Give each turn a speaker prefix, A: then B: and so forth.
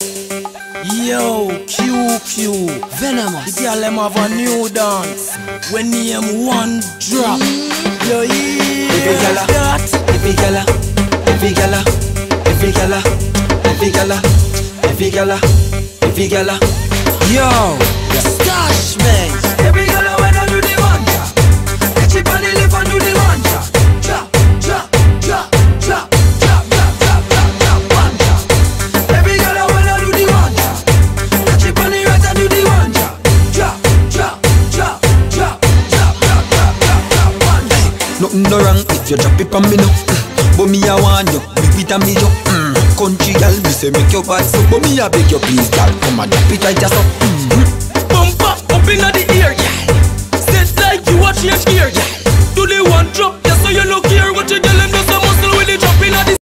A: Yo, QQ,
B: Venumos.
A: the girl them have a new dance. When name one drop. Yo, yeah.
C: Every gala, every gala, every gala, every gala, every gala, every gala, every gala.
A: Yo,
D: Nothing no wrong if you drop it on me no mm. But me a want you, it and me yo. Mm. Country gal, me say make your bad so. But me a beg you please gal, come and drop it right just up